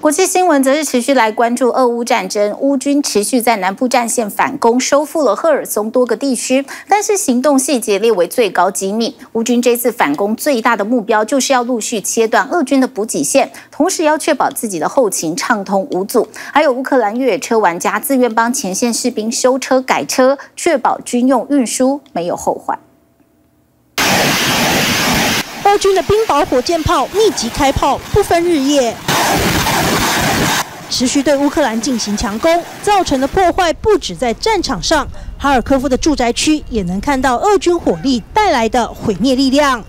国际新闻则是持续来关注俄乌战争，乌军持续在南部战线反攻，收复了赫尔松多个地区，但是行动细节列为最高机密。乌军这次反攻最大的目标就是要陆续切断俄军的补给线，同时要确保自己的后勤畅通无阻。还有乌克兰越野车玩家自愿帮前线士兵修车改车，确保军用运输没有后患。俄军的冰雹火箭炮密集开炮，不分日夜，持续对乌克兰进行强攻，造成的破坏不止在战场上，哈尔科夫的住宅区也能看到俄军火力带来的毁灭力量。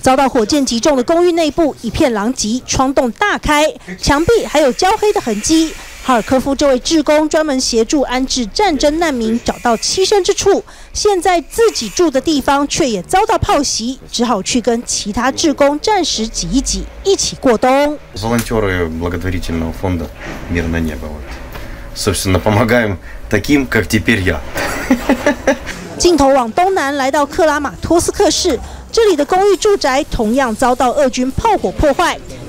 遭到火箭击中的公寓内部一片狼藉，窗洞大开，墙壁还有焦黑的痕迹。哈尔科夫这位志工专门协助安置战争难民，找到栖身之处。现在自己住的地方却也遭到炮袭，只好去跟其他志工暂时挤一挤，一起过冬。镜头往东南来到克拉马托斯克市，这里的公寓住宅同样遭到俄军炮火破坏。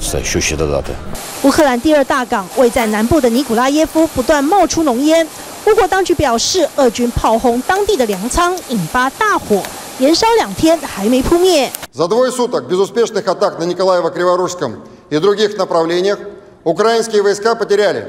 Все, що ще додати. 乌克兰第二大港位在南部的尼古拉耶夫不断冒出浓烟。乌国当局表示，俄军炮轰当地的粮仓，引发大火，延烧两天还没扑灭。За двое суток безуспешных атак на Николаево-Криворужском и других направлениях украинские войска потеряли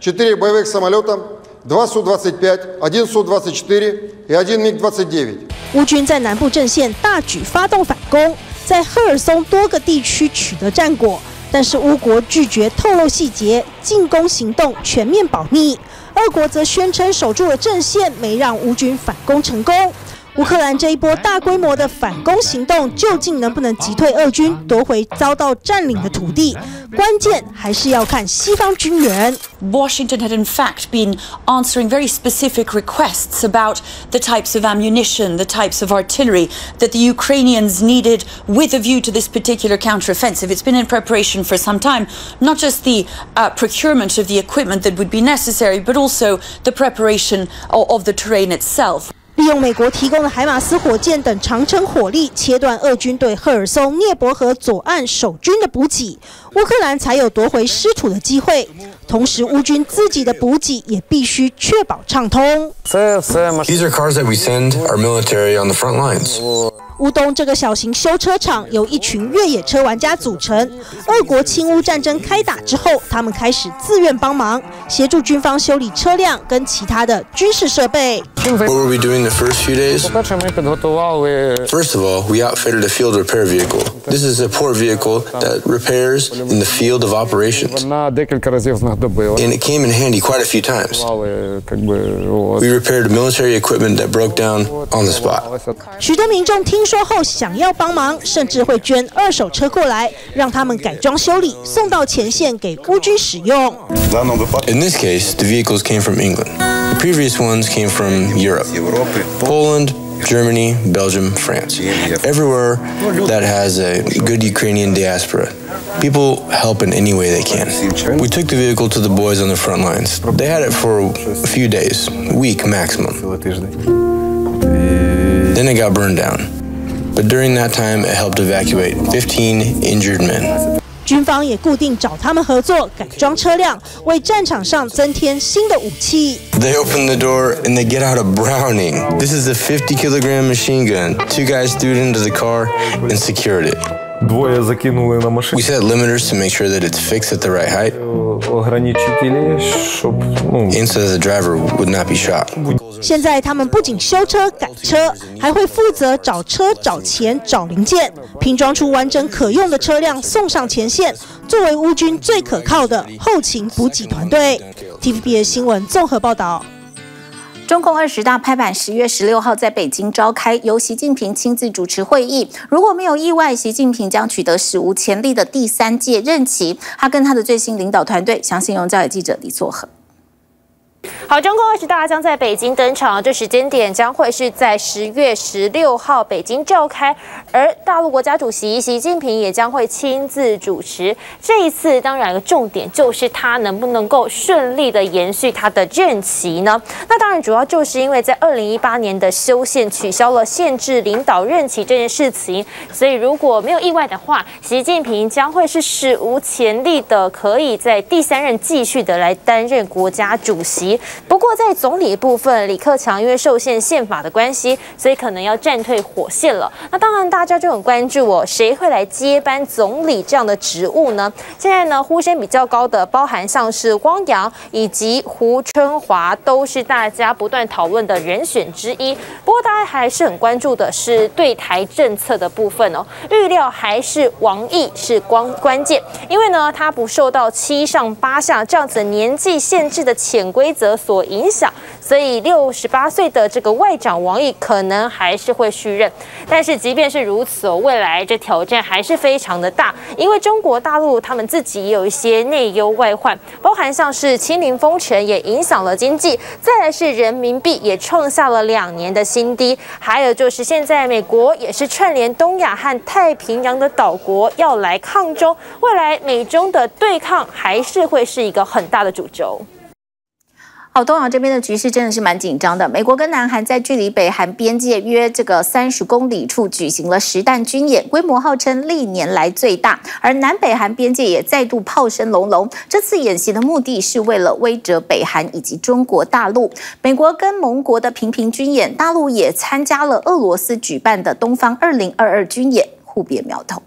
4 боевых самолета, 2 Су-25, 1 Су-24 и 1 МиГ-29。乌军在南部阵线大举发动反攻，在赫尔松多个地区取得战果。 但是乌国拒绝透露细节，进攻行动全面保密。俄国则宣称守住了阵线，没让乌军反攻成功。乌克兰这一波大规模的反攻行动，究竟能不能击退俄军，夺回遭到占领的土地？关键还是要看西方军援。Washington had in fact been answering very specific requests about the types of ammunition, the types of artillery that the Ukrainians needed with a view to this particular counteroffensive. It's been in preparation for some time, not just the uh, procurement of the equipment that would be necessary, but also the preparation of, of the terrain itself. 利用美国提供的海马斯火箭等长城火力，切断俄军对赫尔松、涅伯河左岸守军的补给，乌克兰才有夺回失土的机会。同时，乌军自己的补给也必须确保畅通。These are cars that we send our military on the front lines. 乌东这个小型修车厂由一群越野车玩家组成。俄国侵乌战争开打之后，他们开始自愿帮忙，协助军方修理车辆跟其他的军事设备。What were we doing the first few days? First of all, we outfitted a field repair vehicle. This is a support vehicle that repairs in the field of operations. And it came in handy quite a few times. We repaired military equipment that broke down on the spot. 许多民众听说后想要帮忙，甚至会捐二手车过来，让他们改装修理，送到前线给乌军使用。In this case, the vehicles came from England. The previous ones came from Europe, Poland, Germany, Belgium, France. Everywhere that has a good Ukrainian diaspora. People help in any way they can. We took the vehicle to the boys on the front lines. They had it for a few days, a week maximum. Then it got burned down. But during that time, it helped evacuate 15 injured men. 军方也固定找他们合作，改装车辆，为战场上增添新的武器。They open the door and they get out a Browning. This is a 50 kilogram machine gun. Two guys threw it into the car and secured it. Двоє закинули на машину. We set limiters to make sure that it's fixed at the right height. Ограничители, щоб ну, and so that the driver would not be shot. 现在他们不仅修车改车，还会负责找车、找钱、找零件，拼装出完整可用的车辆送上前线，作为乌军最可靠的后勤补给团队。TVB 的新闻综合报道。 中共二十大拍板，十月十六号在北京召开，由习近平亲自主持会议。如果没有意外，习近平将取得史无前例的第三届任期。他跟他的最新领导团队，详细由教育记者李作和。好，中共二十大将在北京登场，这时间点将会是在十月十六号北京召开，而大陆国家主席习近平也将会亲自主持。这一次，当然一个重点就是他能不能够顺利的延续他的任期呢？那当然主要就是因为在二零一八年的修宪取消了限制领导任期这件事情，所以如果没有意外的话，习近平将会是史无前例的可以在第三任继续的来担任国家主席。不过，在总理部分，李克强因为受限宪法的关系，所以可能要暂退火线了。那当然，大家就很关注哦，谁会来接班总理这样的职务呢？现在呢，呼声比较高的，包含像是汪洋以及胡春华，都是大家不断讨论的人选之一。不过，大家还是很关注的是对台政策的部分哦。预料还是王毅是关关键，因为呢，他不受到七上八下这样子年纪限制的潜规则所。影响，所以六十八岁的这个外长王毅可能还是会续任。但是即便是如此，未来这挑战还是非常的大，因为中国大陆他们自己也有一些内忧外患，包含像是清零封城也影响了经济，再来是人民币也创下了两年的新低，还有就是现在美国也是串联东亚和太平洋的岛国要来抗中，未来美中的对抗还是会是一个很大的主轴。好，东亚这边的局势真的是蛮紧张的。美国跟南韩在距离北韩边界约这个三十公里处举行了实弹军演，规模号称历年来最大。而南北韩边界也再度炮声隆隆。这次演习的目的是为了威慑北韩以及中国大陆。美国跟盟国的频频军演，大陆也参加了俄罗斯举办的东方二零二二军演，互别苗头。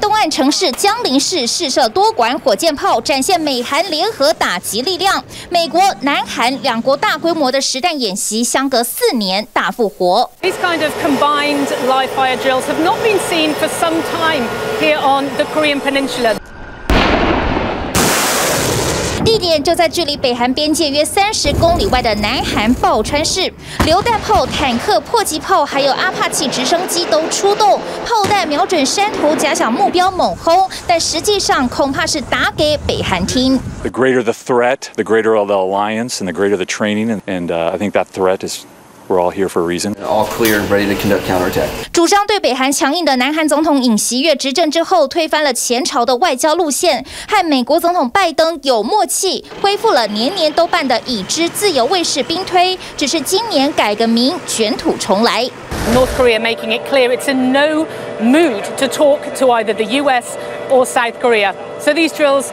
东岸城市江陵市试射多管火箭炮，展现美韩联合打击力量。美国、南韩两国大规模的实弹演习，相隔四年大复活。These kind of combined live fire drills have not been seen for some time here on the Korean Peninsula. 地点就在距离北韩边界约三十公里外的南韩抱川市，榴弹炮、坦克、迫击炮，还有阿帕奇直升机都出动，炮弹瞄准山头假想目标猛轰，但实际上恐怕是打给北韩听。The greater the threat, the greater the alliance, and the greater the training, and I think that threat is. We're all here for a reason. All clear and ready to conduct counterattack. 主张对北韩强硬的南韩总统尹锡悦执政之后，推翻了前朝的外交路线，和美国总统拜登有默契，恢复了年年都办的已知自由卫士兵推，只是今年改个名，卷土重来。North Korea making it clear it's in no mood to talk to either the U.S. or South Korea. So these drills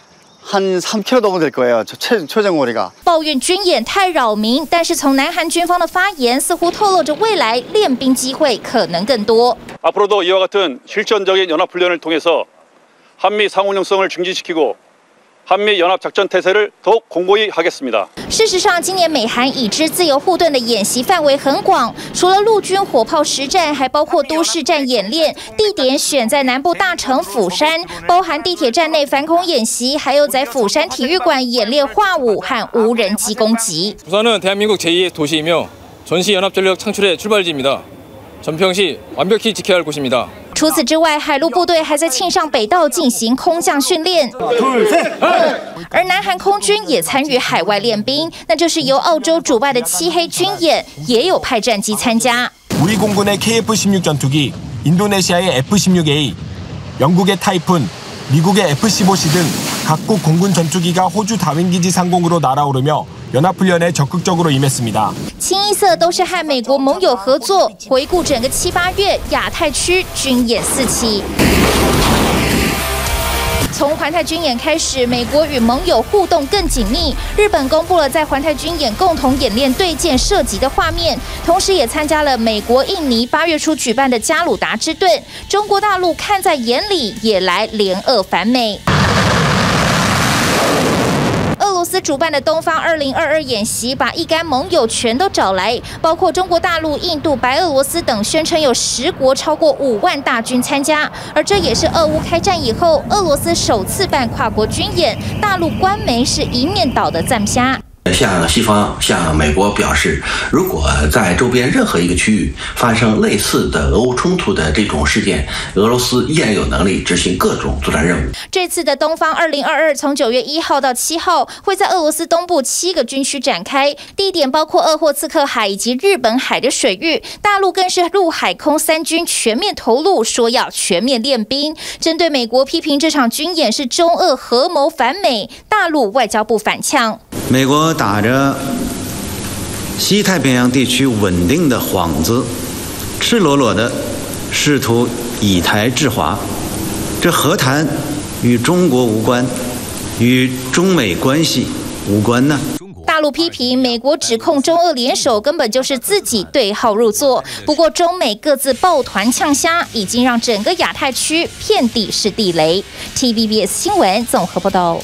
抱怨军演太扰民，但是从南韩军方的发言似乎透露着未来练兵机会可能更多。앞으로도이와같은실전적인연합훈련을통해서한미상호능성을증진시키고 事实上，今年美韩已知自由护盾的演习范围很广，除了陆军火炮实战，还包括都市战演练，地点选在南部大城釜山，包含地铁站内反恐演习，还有在釜山体育馆演练化武和无人机攻击。釜山은대한민국제이의도시이며전시연합전력창출의출발지입니다전평시완벽히지켜야할곳입니다 除此之外，海陆部队还在庆尚北道进行空降训练，而南韩空军也参与海外练兵，那就是由澳洲主办的漆黑军演，也有派战机参加。우리공군의 KF-16 전투기인도네시아의 F-16A, 영국의 타이푼 미국의 F-15C 등각국공군전투기가호주다윈기지상공으로날아오르며 연합훈련에적극적으로임했습니다清一色都是和美国盟友合作。回顾整个七八月，亚太区军演四起。 从环太军演开始，美国与盟友互动更紧密。日本公布了在环太军演共同演练对舰射击的画面，同时也参加了美国、印尼八月初举办的加鲁达之盾。中国大陆看在眼里，也来联俄反美。 司主办的东方二零二二演习，把一干盟友全都找来，包括中国大陆、印度、白俄罗斯等，宣称有十国超过五万大军参加。而这也是俄乌开战以后，俄罗斯首次办跨国军演。大陆官媒是一面倒的赞瞎。向西方、向美国表示，如果在周边任何一个区域发生类似的俄乌冲突的这种事件，俄罗斯依然有能力执行各种作战任务。这次的东方二零二二从九月一号到七号会在俄罗斯东部七个军区展开，地点包括鄂霍次克海以及日本海的水域。大陆更是陆海空三军全面投入，说要全面练兵。针对美国批评这场军演是中俄合谋反美，大陆外交部反呛。美国打着西太平洋地区稳定的幌子，赤裸裸的试图以台制华，这何谈与中国无关，与中美关系无关呢？大陆批评美国指控中俄联手根本就是自己对号入座。不过中美各自抱团呛虾，已经让整个亚太区遍地是地雷。TVBS 新闻综合报道。